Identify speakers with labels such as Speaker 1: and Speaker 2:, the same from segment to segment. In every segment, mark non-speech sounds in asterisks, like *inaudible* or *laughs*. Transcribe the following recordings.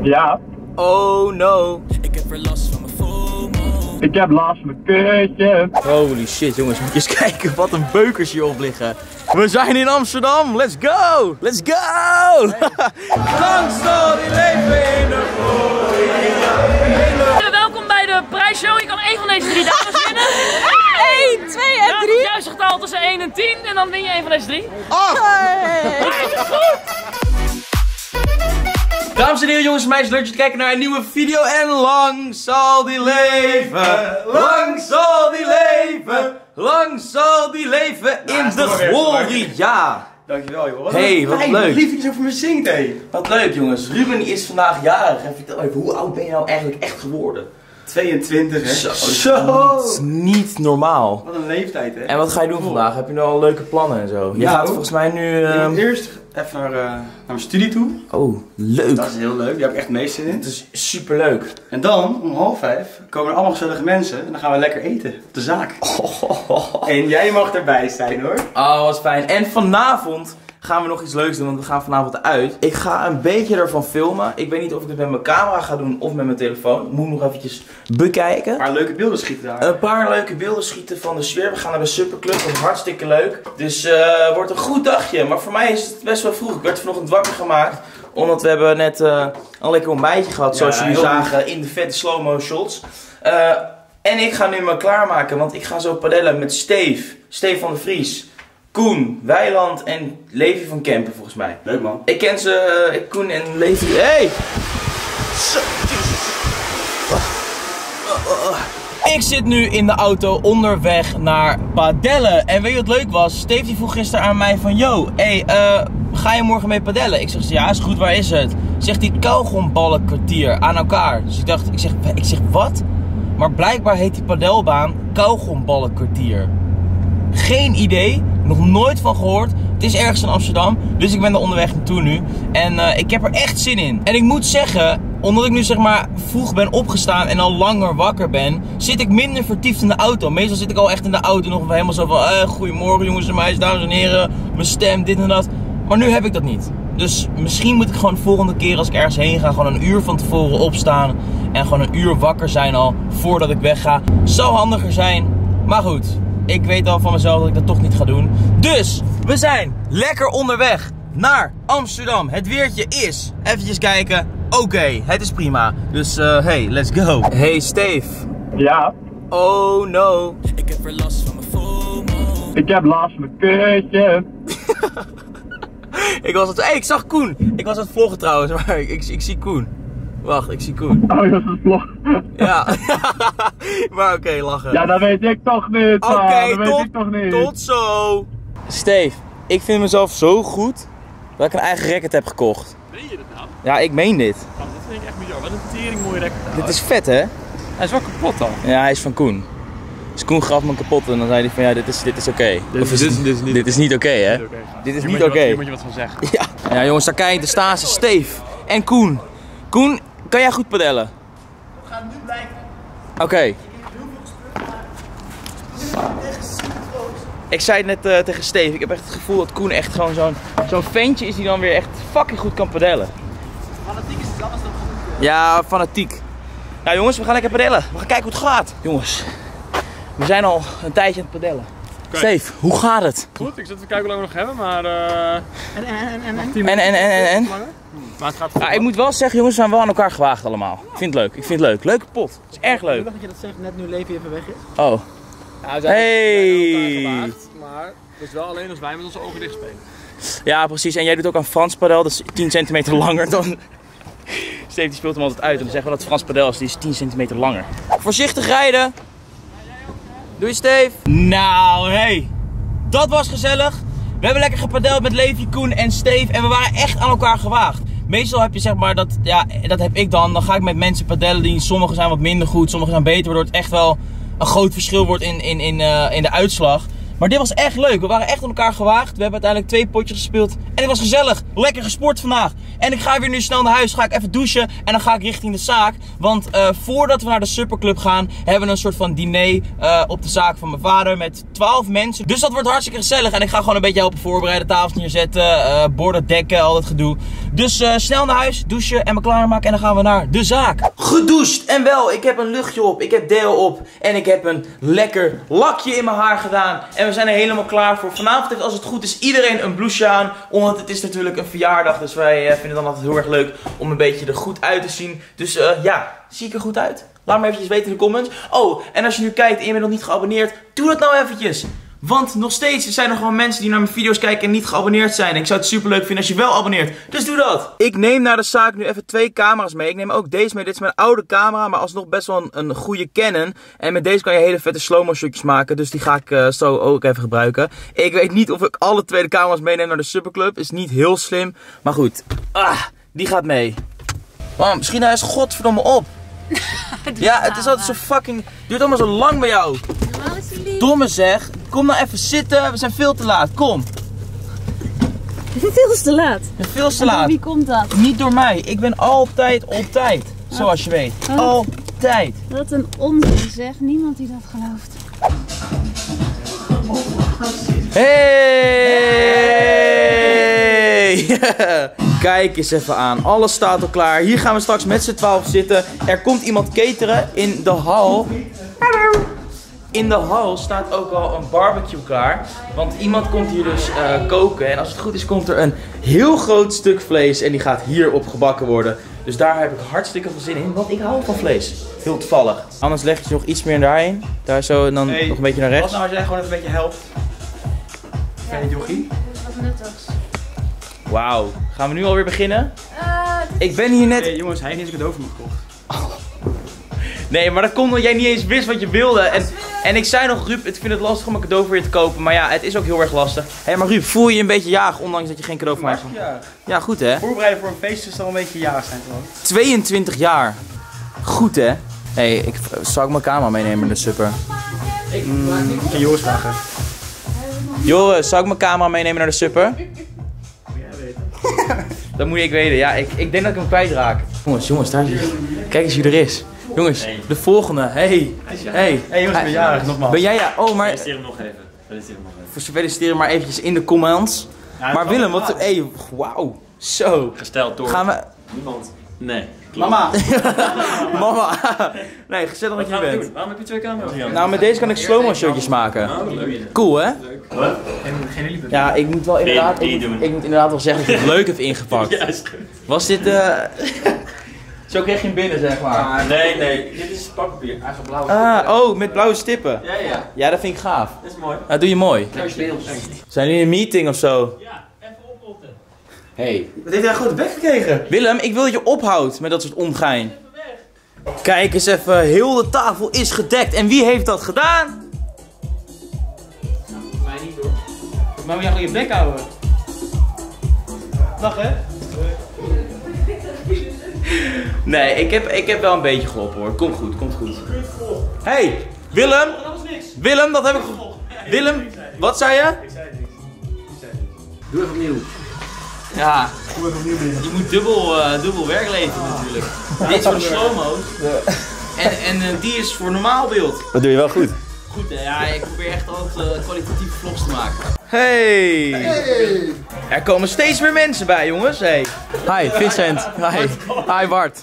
Speaker 1: Ja,
Speaker 2: Oh no.
Speaker 3: Ik heb er last van mijn FOMO.
Speaker 1: ik heb last van mijn kutje.
Speaker 2: Holy shit jongens, moet je eens *laughs* kijken wat een beukers hierop liggen. We zijn in Amsterdam, let's go! Let's go! *laughs* Lang zal die leven in de
Speaker 4: Ja, Welkom bij de prijsshow. Je kan één van deze drie dames winnen. *laughs*
Speaker 5: 1, 2 en
Speaker 4: Ja,
Speaker 5: 3.
Speaker 4: het juiste getal tussen 1 en 10 en dan win je één van deze drie.
Speaker 2: Dames en heren, jongens en meisjes, leuk dat je kijken naar een nieuwe video. En lang zal die leven, lang zal die leven, lang zal die leven in de glorie. Ja.
Speaker 6: Dankjewel joh. Wat
Speaker 2: Hey,
Speaker 6: een
Speaker 2: wat
Speaker 6: fijn,
Speaker 2: leuk.
Speaker 6: Lief dat je zo voor me zingt hé.
Speaker 2: Wat leuk jongens, Ruben is vandaag jarig. En vertel even, hoe oud ben je nou eigenlijk echt geworden?
Speaker 6: 22 hè.
Speaker 2: Zo, dat is niet normaal.
Speaker 6: Wat een leeftijd hè.
Speaker 2: En wat ga je doen vandaag? Heb je nu al leuke plannen en zo? Je
Speaker 6: Ja,
Speaker 2: gaat volgens mij nu... Ehm,
Speaker 6: eerst even naar, eh, naar mijn studie toe.
Speaker 2: Oh, leuk.
Speaker 6: Dat is heel leuk, daar heb ik echt meest zin in.
Speaker 2: Het is super leuk.
Speaker 6: En dan, om half vijf, komen er allemaal gezellige mensen en dan gaan we lekker eten op de zaak. *laughs* En jij mag erbij zijn hoor.
Speaker 2: Oh, wat fijn. En vanavond gaan we nog iets leuks doen, want we gaan vanavond uit. Ik ga een beetje ervan filmen. Ik weet niet of ik het met mijn camera ga doen of met mijn telefoon. Moet ik nog eventjes bekijken.
Speaker 6: Een paar leuke beelden schieten daar.
Speaker 2: Een paar leuke beelden schieten van de sfeer. We gaan naar de Superclub, dat is hartstikke leuk. Dus eh wordt een goed dagje. Maar voor mij is het best wel vroeg. Ik werd vanochtend wakker gemaakt. Omdat we hebben net eh, een lekker ontbijtje gehad, zoals jullie zagen in de vette slow-mo shots. Eh, en ik ga nu me klaarmaken, want ik ga zo padellen met Steve. Steve van de Vries. Koen, Weiland en Levi van Kempen volgens mij.
Speaker 6: Leuk man.
Speaker 2: Ik ken ze, ik Koen en Levi. Hey! Zo, jezus. Ik zit nu in de auto onderweg naar padellen. En weet je wat leuk was? Steve die vroeg gisteren aan mij van... Yo, hey, eh, ga je morgen mee padellen? Ik zeg, ja, is goed, waar is het? Zegt die kauwgomballen kwartier aan elkaar. Dus ik dacht, ik zeg, ik zeg, wat? Maar blijkbaar heet die padelbaan kauwgomballen kwartier. Geen idee, nog nooit van gehoord. Het is ergens in Amsterdam, dus ik ben er onderweg naartoe nu. En eh, ik heb er echt zin in. En ik moet zeggen, omdat ik nu zeg maar vroeg ben opgestaan en al langer wakker ben, zit ik minder vertiefd in de auto. Meestal zit ik al echt in de auto nog helemaal zo van, eh, goedemorgen jongens en meisjes, dames en heren, mijn stem, dit en dat. Maar nu heb ik dat niet. Dus misschien moet ik gewoon de volgende keer als ik ergens heen ga, gewoon een uur van tevoren opstaan. En gewoon een uur wakker zijn al voordat ik wegga. Zou handiger zijn. Maar goed, ik weet al van mezelf dat ik dat toch niet ga doen. Dus, we zijn lekker onderweg naar Amsterdam. Het weertje is, eventjes kijken, oké, het is prima. Dus, eh, hey, let's go. Hey Steve.
Speaker 1: Ja,
Speaker 2: Oh no.
Speaker 3: Ik heb er last van mijn FOMO.
Speaker 1: ik heb last van mijn kutje. *laughs*
Speaker 2: Ik was het, hey, ik zag Koen. Ik was aan het vloggen trouwens, *laughs* maar ik, ik, ik zie Koen. Wacht, ik zie Koen.
Speaker 1: Oh, dat is een vlog.
Speaker 2: Ja. *laughs* maar oké, lachen.
Speaker 1: Ja, dat weet ik toch niet.
Speaker 2: Oké,
Speaker 1: weet
Speaker 2: tot,
Speaker 1: ik toch niet.
Speaker 2: tot zo. Steve, ik vind mezelf zo goed dat ik een eigen racket heb gekocht.
Speaker 7: Meen je dat nou?
Speaker 2: Ja, ik meen dit.
Speaker 7: Oh, dat vind ik echt bizar. Wat een tering mooie record.
Speaker 2: Dit is vet, hè?
Speaker 7: Hij is wel kapot dan.
Speaker 2: Ja, hij is van Koen. Dus Koen gaf me kapot en dan zei hij van ja, dit is, dit is oké.
Speaker 7: Dit
Speaker 2: Of
Speaker 7: is- dit is- dit is niet-
Speaker 2: dit is niet oké, hè? Dit is
Speaker 7: Hier
Speaker 2: niet oké.
Speaker 7: Hier moet je wat van zeggen. *laughs*
Speaker 2: Ja. ja, jongens, daar kijk staan ze. Steve en Koen. Koen, kan jij goed padellen? Dat gaat nu blijken. Oké. Ik zei het net eh, tegen Steve, ik heb echt het gevoel dat Koen echt gewoon zo'n zo'n ventje is die dan weer echt fucking goed kan padellen. Fanatiek is het anders dan Ja, fanatiek. Nou jongens, we gaan lekker padellen. We gaan kijken hoe het gaat. Jongens, we zijn al een tijdje aan het padellen. Steve, hoe gaat het?
Speaker 7: Goed, ik zit even kijken hoe lang we nog hebben, maar... eh en, en, en, en,
Speaker 2: En, en, en, en, en?
Speaker 7: Maar het gaat goed.
Speaker 2: Ja, ik moet wel zeggen, jongens, we zijn wel aan elkaar gewaagd allemaal. Ik vind het leuk, ik vind het leuk. Leuke pot. Het is erg leuk.
Speaker 5: dat je dat zegt net nu Levi even weg is.
Speaker 2: Oh.
Speaker 7: Ja, we zijn
Speaker 2: Hey.
Speaker 7: elkaar gewaagd, maar het is wel alleen als wij met onze ogen dicht spelen.
Speaker 2: Ja, precies. En jij doet ook aan Frans padel, dat is 10 centimeter langer dan... Steve die speelt hem altijd uit en dan zeggen we dat Frans padel is, die is 10 centimeter langer. Voorzichtig rijden! Doei Steve! Nou, hey! Dat was gezellig. We hebben lekker gepadeld met Levi, Koen en Steve en we waren echt aan elkaar gewaagd. Meestal heb je zeg maar, dat, ja, dat heb ik dan. Dan ga ik met mensen padellen die sommigen zijn wat minder goed, sommigen zijn beter, waardoor het echt wel een groot verschil wordt in, in, in, eh, in de uitslag. Maar dit was echt leuk. We waren echt aan elkaar gewaagd. We hebben uiteindelijk twee potjes gespeeld. En het was gezellig. Lekker gesport vandaag. En ik ga weer nu snel naar huis. Ga ik even douchen. En dan ga ik richting de zaak. Want eh, voordat we naar de Superclub gaan, hebben we een soort van diner eh, op de zaak van mijn vader. Met 12 mensen. Dus dat wordt hartstikke gezellig. En ik ga gewoon een beetje helpen voorbereiden. Tafels neerzetten. eh, borden dekken. Al dat gedoe. Dus snel naar huis, douchen en me klaarmaken en dan gaan we naar de zaak. Gedoucht en wel, ik heb een luchtje op, ik heb deel op en ik heb een lekker lakje in mijn haar gedaan. En we zijn er helemaal klaar voor. Vanavond heeft als het goed is iedereen een blouseje aan, omdat het is natuurlijk een verjaardag. Dus wij eh, vinden dan altijd heel erg leuk om een beetje er goed uit te zien. Dus eh, ja, zie ik er goed uit? Laat me eventjes weten in de comments. Oh, en als je nu kijkt en je bent nog niet geabonneerd, doe dat nou eventjes. Want nog steeds zijn er gewoon mensen die naar mijn video's kijken en niet geabonneerd zijn. En ik zou het super leuk vinden als je wel abonneert. Dus doe dat. Ik neem naar de zaak nu even twee camera's mee. Ik neem ook deze mee. Dit is mijn oude camera, maar alsnog best wel een, een goede Canon. En met deze kan je hele vette slow-mo shotjes maken. Dus die ga ik eh, zo ook even gebruiken. Ik weet niet of ik alle twee de camera's meeneem naar de Superclub. Is niet heel slim. Maar goed. Ah, die gaat mee. Mam, misschien hij is godverdomme op. *laughs* Ja, het is altijd zo fucking... Het duurt allemaal zo lang bij jou. Domme zeg. Kom nou even zitten. We zijn veel te laat. Kom.
Speaker 5: Veel te laat.
Speaker 2: Veel te laat.
Speaker 5: Wie komt dat?
Speaker 2: Niet door mij. Ik ben altijd op tijd. Zoals je weet. Altijd.
Speaker 5: Wat een onzin zeg. Niemand die dat gelooft.
Speaker 2: Hey! *laughs* Kijk eens even aan. Alles staat al klaar. Hier gaan we straks met z'n twaalf zitten. Er komt iemand cateren in de hal. In de hal staat ook al een barbecue klaar. Want iemand komt hier dus eh, koken. En als het goed is, komt er een heel groot stuk vlees. En die gaat hierop gebakken worden. Dus daar heb ik hartstikke veel zin in. Want ik hou van vlees. Heel toevallig. Anders leg je nog iets meer daarheen. Daar zo en dan
Speaker 6: Hey,
Speaker 2: nog een beetje naar
Speaker 6: Wat
Speaker 2: rechts.
Speaker 6: nou als jij gewoon even een beetje helpt? Je het jochie?
Speaker 5: Wat nuttigs.
Speaker 2: Wauw. Gaan we nu alweer beginnen? Ik ben hier net
Speaker 6: Hey, jongens, hij heeft niet eens een cadeau voor me gekocht.
Speaker 2: Nee, maar dat komt omdat jij niet eens wist wat je wilde. En, en ik zei nog, Ruud, ik vind het lastig om een cadeau voor je te kopen. Maar ja, het is ook heel erg lastig. Hé, hey, maar Ruud, voel je je een beetje jaag, ondanks dat je geen cadeau voor mij hebt?
Speaker 6: Ja.
Speaker 2: Ja, goed hè?
Speaker 6: Voorbereiden voor een feest is al een beetje jarig zijn gewoon.
Speaker 2: 22 jaar. Goed hè? Hé, hey, ik zal ik mijn camera meenemen naar de supper.
Speaker 6: Ik kan Joris vragen.
Speaker 2: Joris, zou ik mijn camera meenemen naar de supper? *laughs* Dat moet ik weten. Ja, ik, ik denk dat ik hem kwijtraak. Jongens, jongens, daar is. Kijk eens wie er is. Jongens, de volgende. Hey. Hey.
Speaker 6: Hey jongens, ik ben jarig, nogmaals.
Speaker 2: Ben jij ja? Oh, maar
Speaker 7: Feliciteer hem nog even. Feliciteer hem nog even.
Speaker 2: Voor feliciteren maar eventjes in de comments.
Speaker 6: Ja,
Speaker 2: maar Willem, wat... Hey, wauw. Zo.
Speaker 7: Gesteld door
Speaker 2: Gaan we...
Speaker 7: niemand. Nee. Klopt.
Speaker 6: Mama! *laughs*
Speaker 2: Mama. Nee, gezellig dat
Speaker 7: Wat
Speaker 2: je bent.
Speaker 7: doen? Waarom heb je twee camera's hier?
Speaker 2: Nou, met deze kan ik slow-mo shotjes maken.
Speaker 7: Oh, leuk.
Speaker 2: Cool, hè?
Speaker 6: Geen, geen liefde.
Speaker 2: Ja, ik moet wel inderdaad... Ik, moet- ik inderdaad wel zeggen dat je het leuk hebt ingepakt. *laughs* Was dit... eh Zo kreeg je hem binnen, zeg maar.
Speaker 7: Ah, nee, nee. Dit is pakpapier. Hij gaat blauw.
Speaker 2: Ah, oh, met blauwe stippen.
Speaker 7: Ja, ja.
Speaker 2: Ja, dat vind ik gaaf.
Speaker 7: Dat is mooi.
Speaker 2: Dat doe je mooi. Zijn jullie in een meeting of zo?
Speaker 7: Ja, even oprotten.
Speaker 2: Hey.
Speaker 6: Wat heeft hij grote bek gekregen?
Speaker 2: Willem, ik wil dat je ophoudt met dat soort ongein. Kijk eens even, heel de tafel is gedekt. En wie heeft dat gedaan?
Speaker 6: Mij niet hoor. Maar moet jij gewoon je bek houden? Dag hè? *laughs*
Speaker 2: Nee, ik heb, ik heb wel een beetje geholpen hoor. Komt goed, komt goed. Hey, Willem. Willem, dat heb ik... Willem, wat zei je?
Speaker 6: Doe even opnieuw.
Speaker 2: Ja, je moet dubbel, eh, dubbel werk leveren natuurlijk. Dit is voor de slow-mo's. En, en eh, die is voor normaal beeld.
Speaker 6: Dat doe je wel goed.
Speaker 2: Goed hè, ja, ik probeer echt altijd eh, kwalitatieve vlogs te maken. Hey. Er komen steeds meer mensen bij jongens. Hey. Hi, Vincent. Hi. Hi Bart.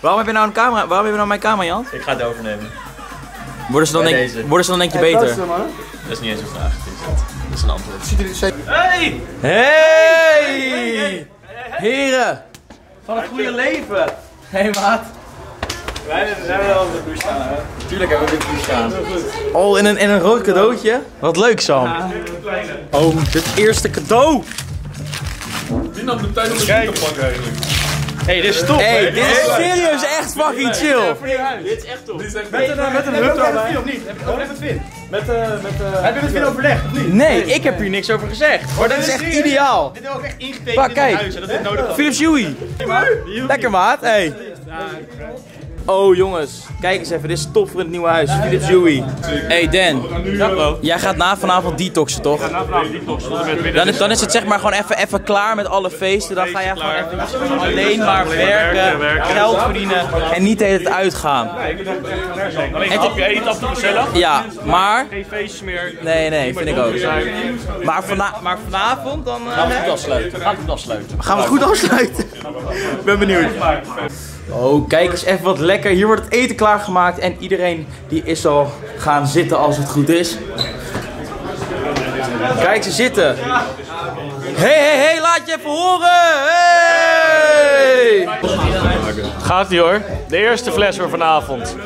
Speaker 2: Waarom heb je nou een camera? Waarom heb je nou mijn camera Jan?
Speaker 7: Ik ga het overnemen.
Speaker 2: Worden ze dan, denk, worden ze dan denk je beter?
Speaker 7: Dat is niet eens een vraag. Vincent. Dat is een antwoord.
Speaker 2: Hey! Hey! Heren! Van het goede leven! Hey maat!
Speaker 7: Wij hebben wel de douche staan, hè?
Speaker 6: Tuurlijk hebben we dit douche staan.
Speaker 2: Oh, en een, en een rood cadeautje? Wat leuk Sam! Oh, het eerste cadeau!
Speaker 7: Wie nam de tijd om de te pakken eigenlijk?
Speaker 6: hey, dit is top
Speaker 2: Hey,
Speaker 6: hè?
Speaker 2: dit is serieus echt fucking chill!
Speaker 7: Dit is echt top. Dit is echt
Speaker 6: Met een, met een hut erbij. of niet? Heb je het Vin?
Speaker 7: Met, uh, met, uh,
Speaker 6: Heb je met Vin overlegd of niet?
Speaker 2: Nee, ik heb hier niks over gezegd. Maar dit is echt ideaal!
Speaker 6: Dit is ook echt ingetekend in huis en dat dit nodig.
Speaker 2: Philips Hue! Lekker maat, hey! Oh jongens, kijk eens even, dit is top voor het nieuwe huis. Philip Joey. Hey Dan,
Speaker 7: Ja bro.
Speaker 2: jij gaat na vanavond detoxen toch?
Speaker 7: Na vanavond die tot tot en met
Speaker 2: Dan is, dan is het zeg maar gewoon even, even klaar met alle feesten. Dan ga jij gewoon even alleen maar werken, geld verdienen en niet de hele tijd uitgaan.
Speaker 7: Alleen een hapje eten af en toe gezellig.
Speaker 2: Ja, maar...
Speaker 7: Geen feestjes meer.
Speaker 2: Nee, nee, vind ik ook. Maar, vana maar vanavond dan... eh,
Speaker 7: Gaan we het goed afsluiten. Gaan we het goed afsluiten.
Speaker 2: Gaan we het goed afsluiten? Ik ben benieuwd. Oh, kijk eens even wat lekker. Hier wordt het eten klaargemaakt en iedereen die is al gaan zitten als het goed is. Kijk, ze zitten. Hé, hé, hé, laat je even horen! Hey!
Speaker 7: Gaat ie hoor. De eerste fles voor vanavond.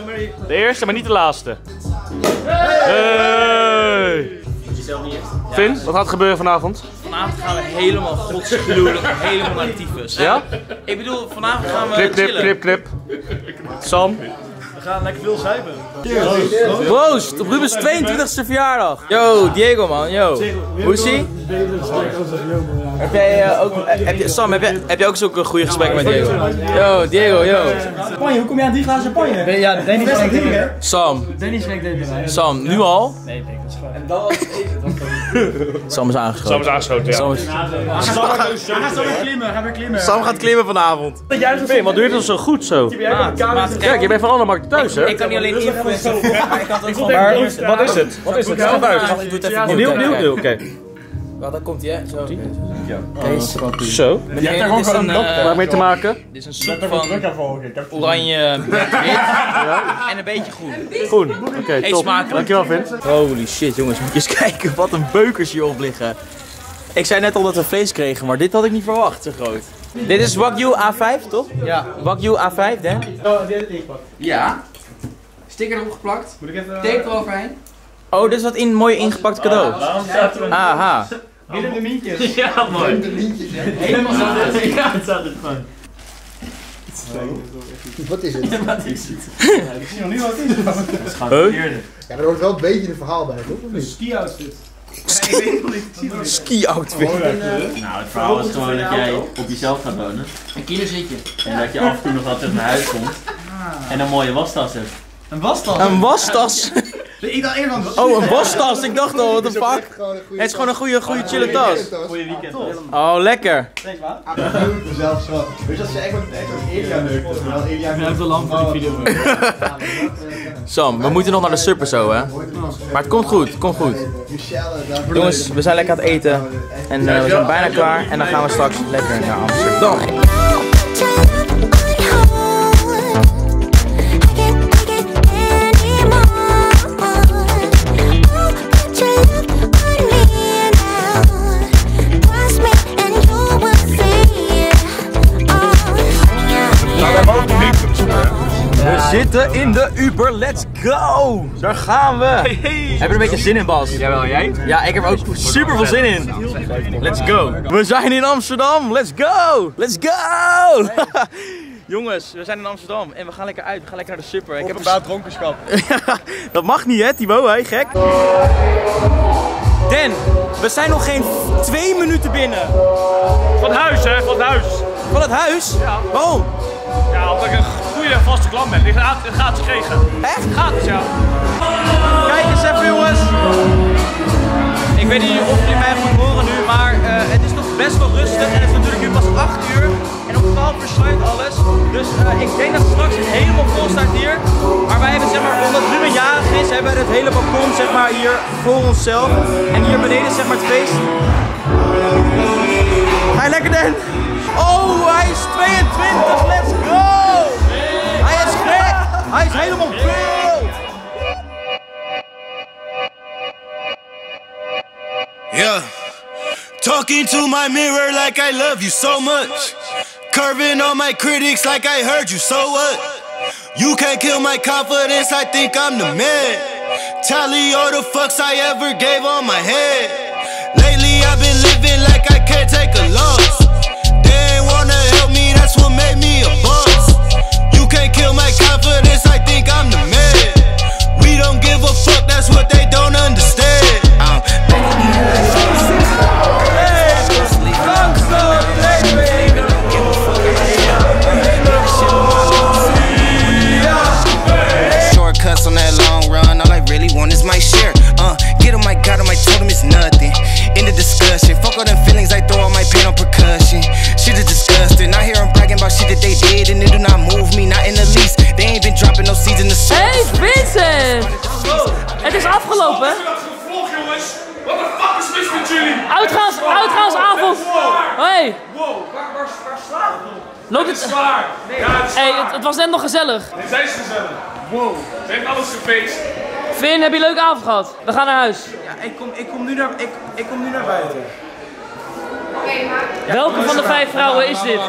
Speaker 7: De eerste, maar niet de laatste. Hey! Finn, wat gaat er gebeuren vanavond?
Speaker 2: Vanavond gaan we helemaal godsgruwelijk, helemaal naar de tyfus. hè?
Speaker 7: Ja?
Speaker 2: Ik bedoel, vanavond gaan we
Speaker 7: Knip, knip,
Speaker 2: chillen.
Speaker 7: knip, knip. Sam?
Speaker 2: Proost, op Rubens 22e verjaardag. Yo, Diego man, yo. Hoe is ie? Heb jij eh, ook, eh, heb je, Sam, heb jij, heb jij ook zo'n goede gesprekken met Diego? Yo, Diego, yo.
Speaker 6: Champagne, hoe kom je aan die glazen champagne? Ja, Dennis schenkt dit.
Speaker 2: Sam. Sam, nu al? Nee, Sam is aangeschoten.
Speaker 7: Sam is aangeschoten, ja.
Speaker 2: Sam, is-
Speaker 6: Hij gaat zo weer klimmen, ga weer klimmen.
Speaker 2: Sam gaat klimmen vanavond.
Speaker 7: Finn, wat doe je dan zo goed zo? Kijk, je bent van alle markten thuis, hè?
Speaker 2: Ik kan niet alleen influencer maar ik had ook gewoon...
Speaker 7: Maar wat is het? Wat is het? Schap uit.
Speaker 2: Ik doe het even
Speaker 7: Opnieuw, opnieuw, oké.
Speaker 2: Wel, daar komt hij, hè? Zo. Kees.
Speaker 7: Zo.
Speaker 2: Meneer, dit is een, eh,
Speaker 7: Waarmee te maken?
Speaker 2: dit is een soep van oranje met wit en een beetje groen.
Speaker 7: Groen. Oké,
Speaker 2: Eet
Speaker 7: top.
Speaker 2: smakelijk.
Speaker 7: Dankjewel, Vin.
Speaker 2: Holy shit, jongens. Moet je eens *laughs* kijken wat een beukers hierop liggen. Ik zei net al dat we vlees kregen, maar dit had ik niet verwacht, zo groot. Dit is Wagyu A5, toch? Ja. Wagyu A5, Dan?
Speaker 8: Ja. Sticker erop geplakt. Moet ik even... Tape eroverheen.
Speaker 2: Oh, dit is wat in mooie ingepakte cadeau. Aha.
Speaker 6: Willem de Mientjes.
Speaker 8: Helemaal zo. Ja, het staat er gewoon.
Speaker 9: Wat is het? *laughs*
Speaker 6: Ik zie nog niet wat het is. *laughs*
Speaker 2: Huh?
Speaker 9: Ja, er hoort wel een beetje een verhaal bij, toch? Niet?
Speaker 6: Ski-outfit. *laughs*
Speaker 2: Ski-outfit.
Speaker 10: Nou, het verhaal is gewoon dat jij op jezelf gaat wonen.
Speaker 8: Een kilo zit je.
Speaker 10: En dat je af en toe nog altijd naar huis komt. En een mooie wastas hebt.
Speaker 6: Een wastas.
Speaker 2: Een wastas.
Speaker 6: Ik dacht eerder van...
Speaker 2: Oh, een *laughs* wastas. Ik dacht al, what the fuck. Het is gewoon een goede, goede chille tas.
Speaker 10: Goeie weekend.
Speaker 2: Oh, lekker.
Speaker 6: Thanks. Ik doe mezelf zo. Weet je, als ze echt wat echt wat Elia leuk is, Elia
Speaker 10: Ik heb de lamp voor die video. *laughs* *laughs*
Speaker 2: Sam, we moeten nog naar de supper zo, hè. Maar het komt goed, het komt goed. Jongens, we zijn lekker aan het eten. En eh, we zijn bijna klaar. En dan gaan we straks lekker naar Amsterdam. Zitten in de Uber, let's go! Daar gaan we! Heb je er een beetje zin in, Bas? Jawel, jij? Ja, ik heb er ook super veel zin in. Let's go! We zijn in Amsterdam, let's go! Let's go! *laughs* Jongens, we zijn in Amsterdam en we gaan lekker uit. We gaan lekker naar de super. Ik heb een
Speaker 6: dronkenschap. *laughs*
Speaker 2: dat mag niet, hè, Thibaut? Hé, gek. Dan, we zijn nog geen twee minuten binnen.
Speaker 7: Van huis, hè? Van huis.
Speaker 2: Van het huis?
Speaker 7: Ja.
Speaker 2: Waarom?
Speaker 7: Ja, omdat ik een goede vaste klant ben. Die gaat, het gaat ze kregen.
Speaker 2: Echt?
Speaker 7: Gratis, ja.
Speaker 2: Kijk eens even jongens. Ik weet niet of jullie mij goed horen nu, maar eh, het is nog best wel rustig. En het is natuurlijk nu pas 8 uur. En om 12 uur sluit alles. Dus eh, ik denk dat het straks helemaal vol staat hier. Maar wij hebben zeg maar, omdat Ruben jarig is, hebben we het hele balkon zeg maar hier voor onszelf. En hier beneden zeg maar het feest. Ga je lekker Dan? Oh, hij is 22, let's go! Hij is helemaal wild!
Speaker 3: Yeah. Talking to my mirror like I love you so much. Curving on my critics like I heard you, so what? You can't kill my confidence, I think I'm the man. Tally all the fucks I ever gave on my head. Lately I've been living like I can't take a loss. That's what they
Speaker 4: loopt
Speaker 7: Het is
Speaker 4: het...
Speaker 7: zwaar. Ja, het is
Speaker 4: Hey,
Speaker 7: zwaar.
Speaker 4: het, het was net nog gezellig.
Speaker 7: Dit ze gezellig. Wow. Ze heeft alles gefeest.
Speaker 4: Vin, heb je een leuke avond gehad? We gaan naar huis.
Speaker 6: Ja, ik kom, ik kom, nu, naar, ik, ik kom nu naar buiten.
Speaker 4: Welke van de vijf vrouwen is dit?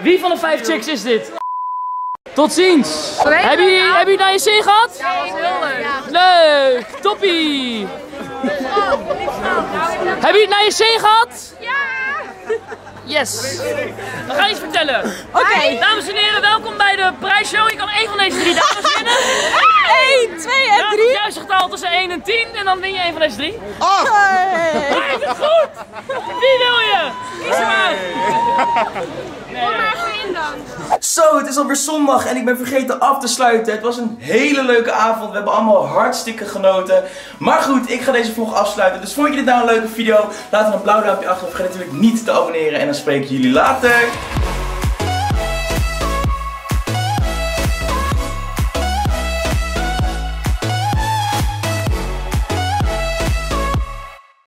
Speaker 4: Wie van de vijf chicks is dit? Tot ziens! Heb je, heb je het naar je zin gehad? Ja, was heel leuk. Leuk! Toppie! Heb je het naar je zin gehad? Ja! Yes! We gaan iets vertellen. Oké. Dames en heren, welkom bij de prijsshow. Je kan één van deze drie dames *laughs* winnen. 1, 2 en 3. Het juiste getal tussen 1 en 10 en dan win je één van deze drie. Oh! Maar is het goed? Wie wil je? Kies hem uit.
Speaker 2: Zo, het is alweer zondag en ik ben vergeten af te sluiten. Het was een hele leuke avond. We hebben allemaal hartstikke genoten. Maar goed, ik ga deze vlog afsluiten. Dus vond je dit nou een leuke video? Laat dan een blauw duimpje achter. Vergeet natuurlijk niet te abonneren. En dan spreek ik jullie later.